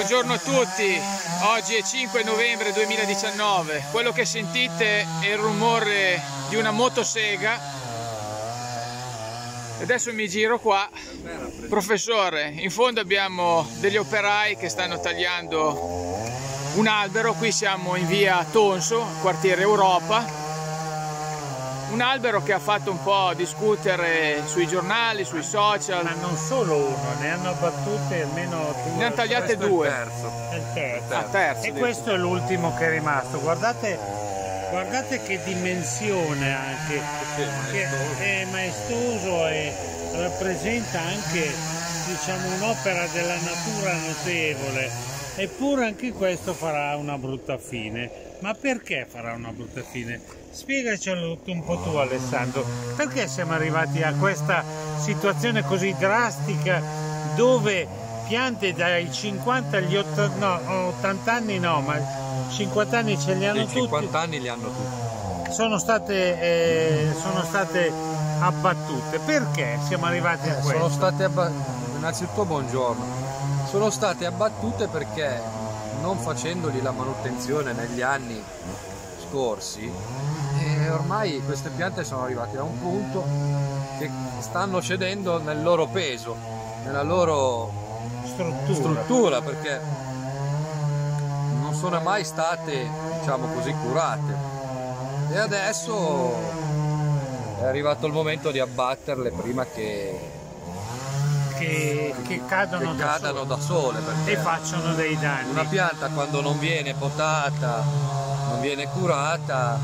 Buongiorno a tutti, oggi è 5 novembre 2019, quello che sentite è il rumore di una motosega. Adesso mi giro qua, professore, in fondo abbiamo degli operai che stanno tagliando un albero, qui siamo in via Tonso, quartiere Europa, un albero che ha fatto un po' discutere sui giornali, sui social. Ma non solo uno, ne hanno battute almeno due. Ne hanno tagliate due. È il terzo. È il terzo. Ah, terzo e questo è l'ultimo che è rimasto. Guardate, guardate che dimensione anche. Che è maestoso e rappresenta anche diciamo, un'opera della natura notevole. Eppure anche questo farà una brutta fine. Ma perché farà una brutta fine? Spiegacelo un po' tu Alessandro, perché siamo arrivati a questa situazione così drastica dove piante dai 50 agli 80, no, 80 anni no, ma 50 anni ce li hanno tutti. 50 anni li hanno tutti. Sono state, eh, sono state abbattute. Perché siamo arrivati a questo? Sono state abbattute, innanzitutto buongiorno, sono state abbattute perché non facendogli la manutenzione negli anni scorsi ormai queste piante sono arrivate a un punto che stanno cedendo nel loro peso, nella loro struttura, struttura perché non sono mai state diciamo così curate. E adesso è arrivato il momento di abbatterle prima che che, che, cadono, che da, cadano sole. da sole e facciano dei danni. Una pianta quando non viene potata, non viene curata,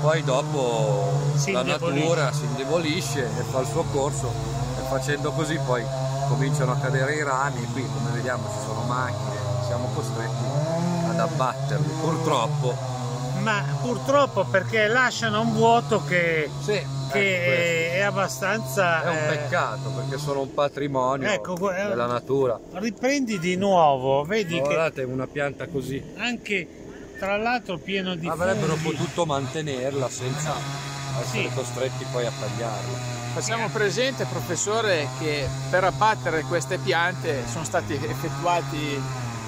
poi dopo si la natura si indebolisce e fa il suo corso e facendo così poi cominciano a cadere i rami e qui come vediamo ci sono macchine, siamo costretti ad abbatterli purtroppo. Ma purtroppo perché lasciano un vuoto che, sì, che ecco è abbastanza... È un eh, peccato perché sono un patrimonio ecco, della natura. Riprendi di nuovo, vedi Guardate, che... una pianta così. Anche tra l'altro pieno di avrebbero funghi. potuto mantenerla senza essere sì. costretti poi a tagliarla facciamo presente professore che per abbattere queste piante sono stati effettuati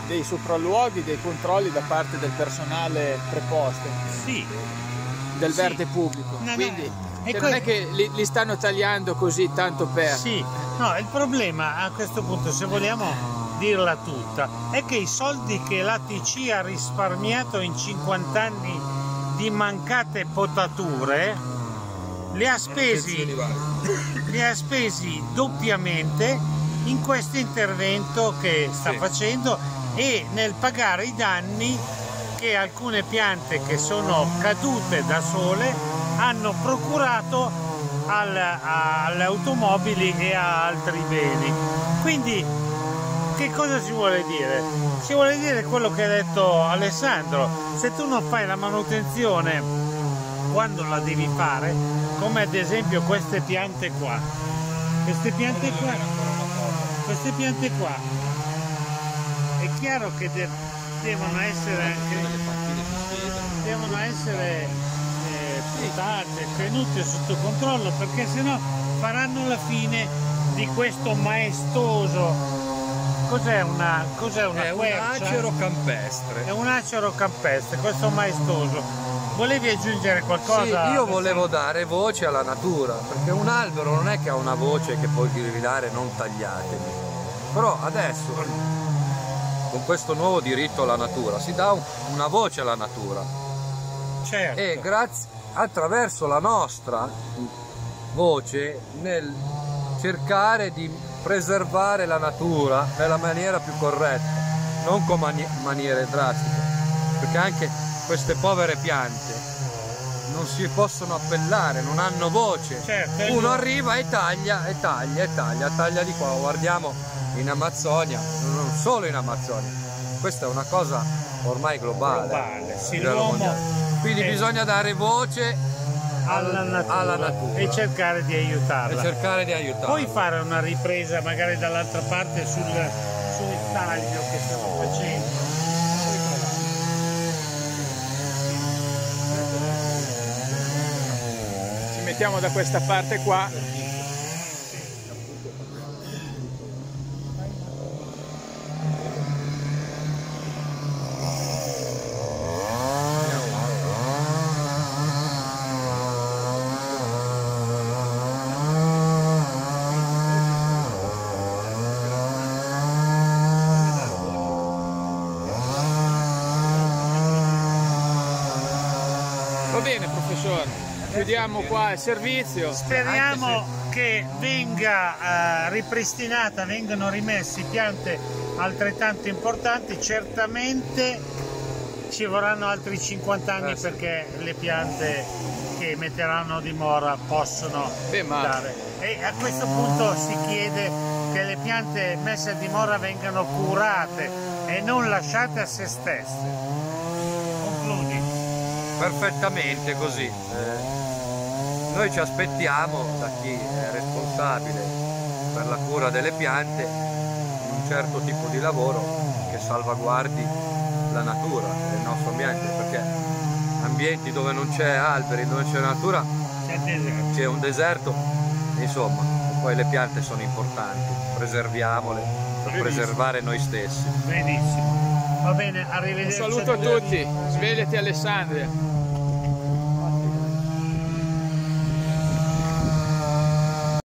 dei sopralluoghi, dei controlli da parte del personale preposto sì. del sì. verde pubblico no, quindi no. Cioè, non è che li, li, stanno tagliando così tanto per. Sì. No il problema a questo punto se vogliamo dirla tutta, è che i soldi che l'ATC ha risparmiato in 50 anni di mancate potature li ha spesi, li ha spesi doppiamente in questo intervento che sta sì. facendo e nel pagare i danni che alcune piante che sono cadute da sole hanno procurato alle automobili e a altri beni. Quindi che cosa si vuole dire? Si vuole dire quello che ha detto Alessandro, se tu non fai la manutenzione quando la devi fare, come ad esempio queste piante qua, queste piante qua, queste piante qua, è chiaro che de devono essere anche, devono essere putate, tenute sotto controllo perché sennò faranno la fine di questo maestoso Cos'è una, cos'è una È quercia? un acero campestre. È un acero campestre, questo maestoso. Volevi aggiungere qualcosa? Sì, io volevo dare voce alla natura, perché un albero non è che ha una voce che puoi gridare non tagliatemi. Però adesso, con questo nuovo diritto alla natura, si dà una voce alla natura. Certo. E grazie, attraverso la nostra voce nel cercare di preservare la natura nella maniera più corretta, non con mani maniere drastiche, perché anche queste povere piante non si possono appellare, non hanno voce. Certo, Uno arriva e taglia e taglia e taglia, taglia di qua, guardiamo in Amazzonia, non solo in Amazzonia, questa è una cosa ormai globale. globale sì, Quindi è... bisogna dare voce alla natura, alla natura, e cercare di aiutarla. E cercare di aiutarla. Puoi fare una ripresa magari dall'altra parte sul, sul taglio che stiamo facendo. Ci mettiamo da questa parte qua bene professore. Chiudiamo qua il servizio. Speriamo che venga eh, ripristinata vengano rimessi piante altrettanto importanti. Certamente ci vorranno altri 50 anni eh sì. perché le piante che metteranno dimora possono Beh, ma... dare. E a questo punto si chiede che le piante messe a dimora vengano curate e non lasciate a se stesse perfettamente così eh, noi ci aspettiamo da chi è responsabile per la cura delle piante un certo tipo di lavoro che salvaguardi la natura del nostro ambiente perché ambienti dove non c'è alberi, dove c'è natura c'è un deserto insomma poi le piante sono importanti preserviamole per Benissimo. preservare noi stessi. Benissimo. Va bene arrivederci. Un saluto a tutti. Svegliati Alessandria